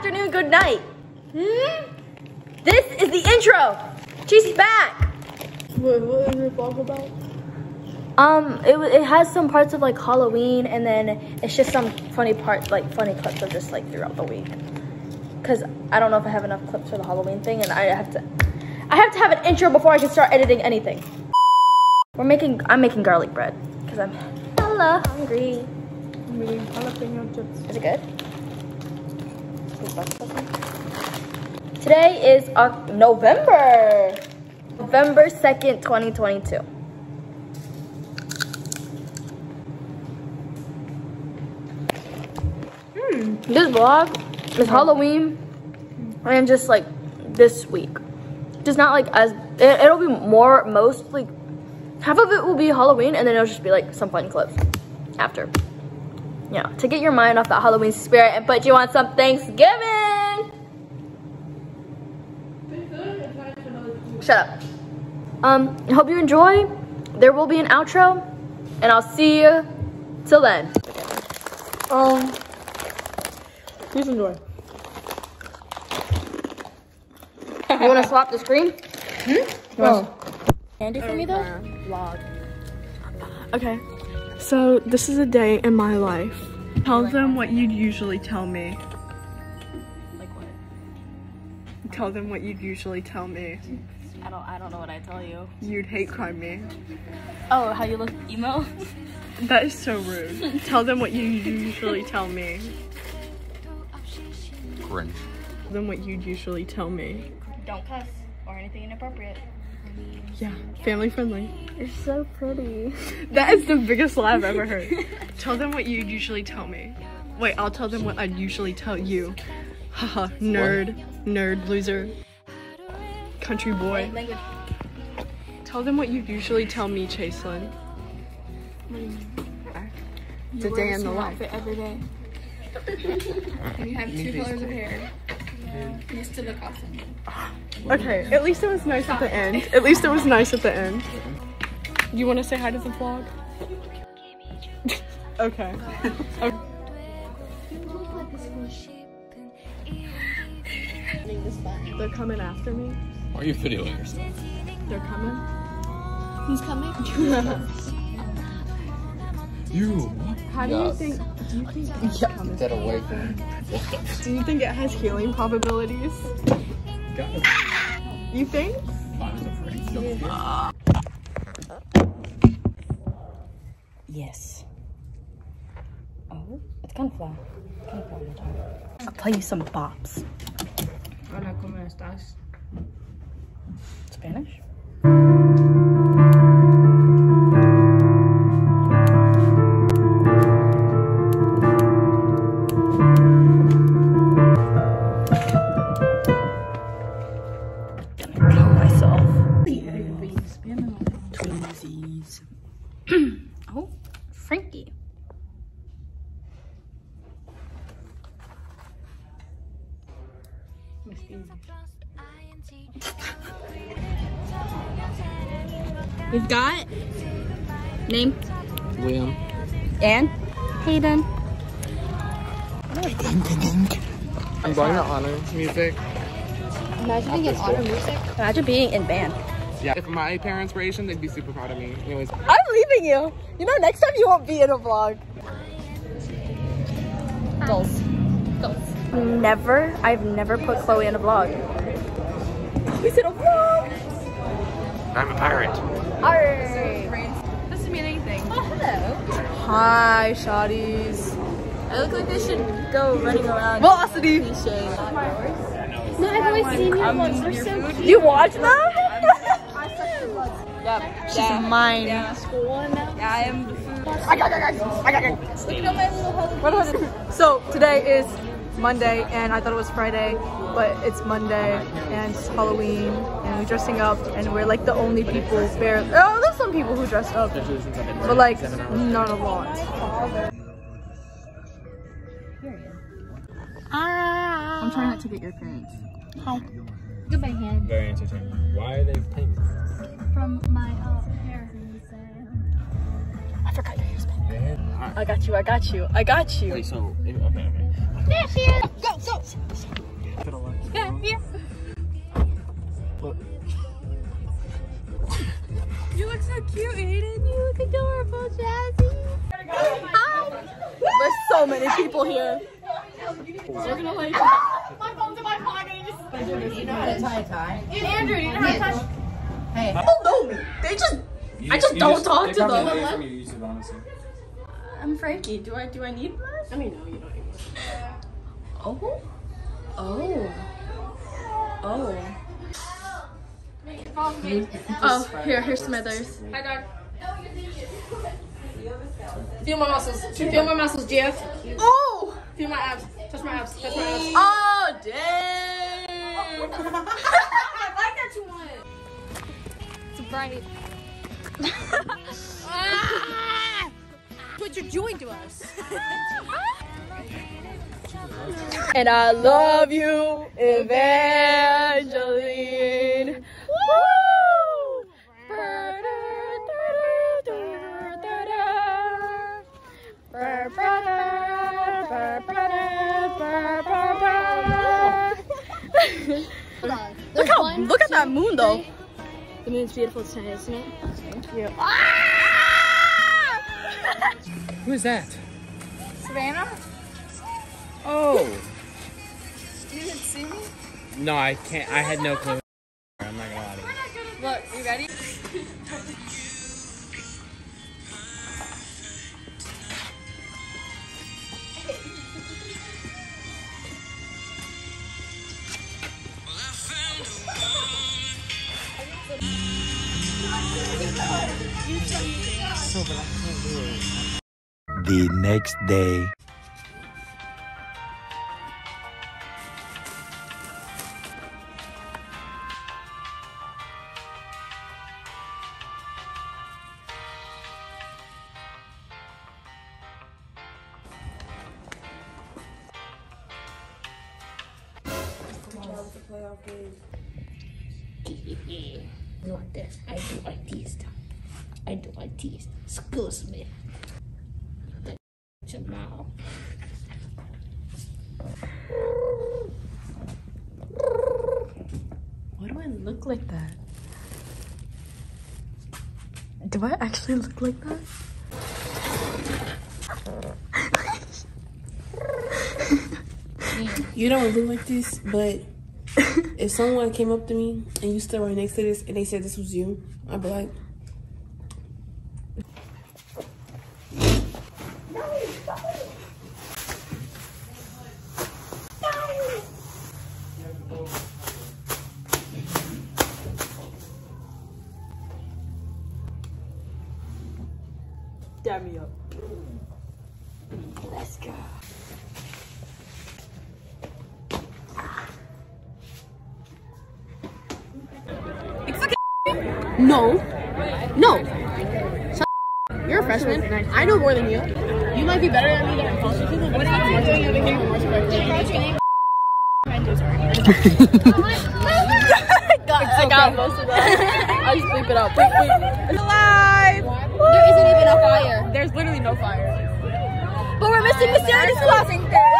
afternoon, good night. Hmm? This is the intro. She's back. What, what is your vlog about? Um, it, it has some parts of like Halloween, and then it's just some funny parts, like funny clips of just like throughout the week. Cause I don't know if I have enough clips for the Halloween thing, and I have to, I have to have an intro before I can start editing anything. We're making, I'm making garlic bread, cause I'm hella hungry. I'm eating jalapeno chips. Is it good? Today is November. November 2nd, 2022. Hmm. This vlog is Halloween and just like this week. Just not like as, it, it'll be more, most like half of it will be Halloween and then it'll just be like some fun clips after you know, to get your mind off that Halloween spirit and put you on some Thanksgiving. Shut up. Um, I hope you enjoy. There will be an outro, and I'll see you till then. Um, please enjoy. You want to swap the screen? Hmm? Oh. Handy for me though. Vlog. Okay. So this is a day in my life. Tell them what you'd usually tell me. Like what? Tell them what you'd usually tell me. I don't. I don't know what I tell you. You'd hate crime me. Oh, how you look emo? That is so rude. tell them what you usually tell me. Cringe. Tell them what you'd usually tell me. don't cuss or anything inappropriate. Yeah, family friendly. You're so pretty. That is the biggest lie I've ever heard. tell them what you'd usually tell me. Wait, I'll tell them what I'd usually tell you. Haha, nerd, nerd, loser, country boy. Language. Tell them what you'd usually tell me, Chaselyn. It's a day in the life. every day. and you have two colors of hair. Used to the costume. Okay, at least it was nice at the end. At least it was nice at the end. You want to say hi to the vlog? okay. okay. They're coming after me. Why are you videoing yourself? They're coming. Who's coming? You. How do you Yes. think? Do you think? it's coming? Get away from me. Do you think it has healing probabilities? You think? Yes. Oh, it's kind of flat. Kind of all. I'll play you some bops. Hola, ¿cómo estás? Spanish? We've got name William and Hayden. I'm going to honor music. Imagine being an honor music. Imagine being in band. Yeah. If my parents were Asian, they'd be super proud of me. Anyways. I'm leaving you. You know, next time you won't be in a vlog. Goals. Goals. Never, I've never put Chloe in a vlog. He's in a vlog. I'm a pirate. Alright. Doesn't mean anything. Oh, hello. Hi, shawties. I look like they should go running around. Velocity. Cliche. No, I've always seen you once. They're so cute. You watch them? Yeah. She's mine. Yeah, I am the food. Look at my little house. So today is Monday, and I thought it was Friday, but it's Monday, and it's Halloween, and we're dressing up, and we're like the only people barely. Oh, there's some people who dressed up, but like not a lot. I'm trying not to get your parents. Goodbye, hand. Very entertaining. Why are they playing From my uh, hair. I forgot your husband. I got you. I got you. I got you. Wait, so, okay, okay. You look so cute, Aiden. You look adorable, Jazzy. Hi. There's so many people here. They're gonna like my phone's in my pocket and just You know how to tie a tie? Andrew, you know how to touch Hey. People know me. They just I just don't talk to them. From you, YouTube, honestly. I'm Frankie. Do I do I need that? I mean no, you don't need Oh. Oh. Oh. Oh, here, here's Smithers. Hi dog. Feel my muscles. Feel my muscles, Jeff. Oh. Feel my abs. Touch my abs. Touch my abs. Oh dang. I like that you want. It's bright. Ah! what you're doing to us. and I love you, Evangeline. Woo! Look how look at that moon though. The moon's beautiful tonight, isn't it? Who is that? Savannah? Oh. You didn't see me? No, I can't. I had no clue. I'm not gonna lie to you. Look, you ready? The next day. Not this. I do artista. I do artista. Excuse me. The now. Why do I look like that? Do I actually look like that? You don't look like this, but if someone came up to me and you stood right next to this and they said this was you, I'd be like, no, no. Shut You're a freshman. I know more than you. You might be better than me. Than what are you doing over here? I got most of that. I just bleep it out. Wait, wait. It's alive! There isn't even a fire. There's literally no fire. But we're missing mysterious I think there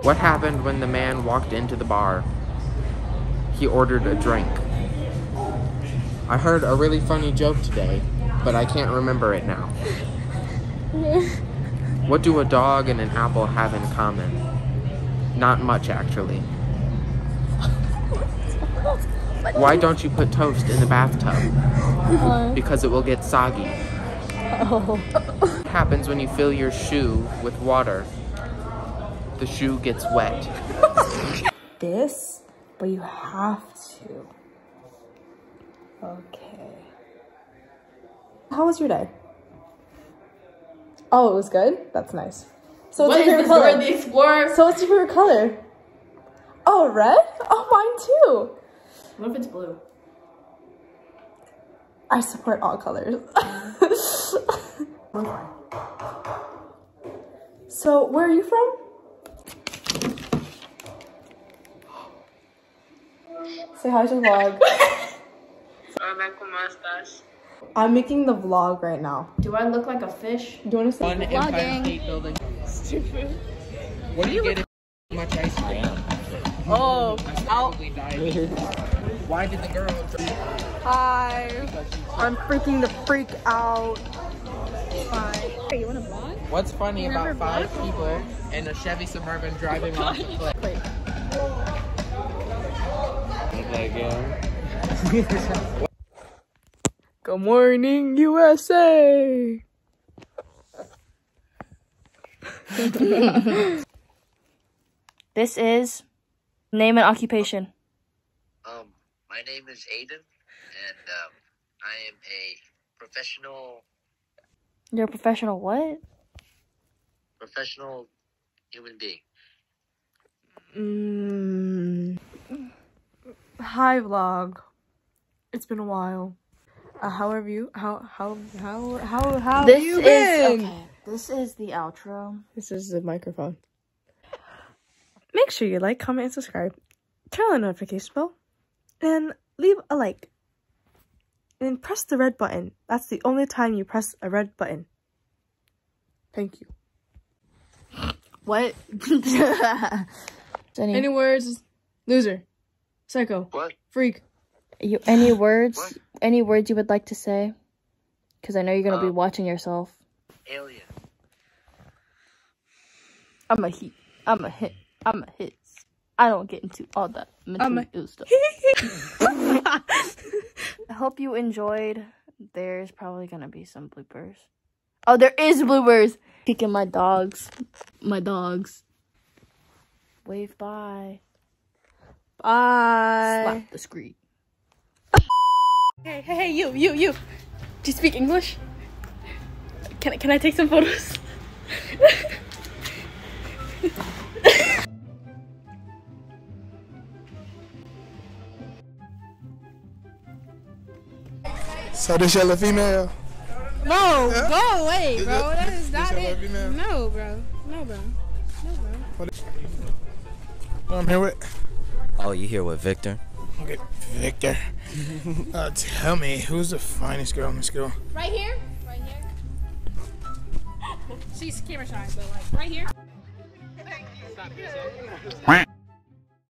is. What happened when the man walked into the bar? He ordered a drink. I heard a really funny joke today, but I can't remember it now. What do a dog and an apple have in common? Not much, actually. Why don't you put toast in the bathtub? Because it will get soggy. What happens when you fill your shoe with water? The shoe gets wet. This, but you have to. Okay. How was your day? Oh, it was good? That's nice. So what's your favorite color? the Explorer. So what's your favorite color? Oh, red? Oh, mine too. What if it's blue? I support all colors. so, where are you from? Say hi to the vlog. Hola, ¿cómo estás? I'm making the vlog right now. Do I look like a fish? Do you want to say? One Empire State Building. What do you get if much ice cream? Oh, out. Why did the girl? Hi. I'm freaking the freak out. Hi. What's funny about five people in a Chevy Suburban driving off the cliff? Good morning, USA. This is name and occupation. Um, my name is Aiden, and um, I am a professional You're a professional what? professional human being. Mm. Hi, vlog. It's been a while. Uh, how have you? How how how how how this have you is been? okay. This is the outro. This is the microphone. Make sure you like, comment, and subscribe. Turn on the notification bell, and leave a like. And press the red button. That's the only time you press a red button. Thank you. What? any, Any words? Loser. Psycho. What? Freak. you, any words? What? Any words you would like to say? Because I know you're gonna be Um, watching yourself. Alien. I'm a hit. I'm a hit. I'm a hit. I don't get into all that mentally ill stuff. I hope you enjoyed. There's probably gonna be some bloopers. Oh, there is bloopers. Kicking my dogs. My dogs. Wave bye. Bye. Slap the screen. Hey, hey, hey, you, you, you. Do you speak English? Can I, can I take some photos? So this your little female? No, go away, Is bro. it- That is not it. female? No, bro. No, bro. No, bro. Who I'm here with? Oh, you here with Victor? Okay, Victor. uh, tell me, who's the finest girl in the school? Right here. Right here. She's camera shy, but like right here.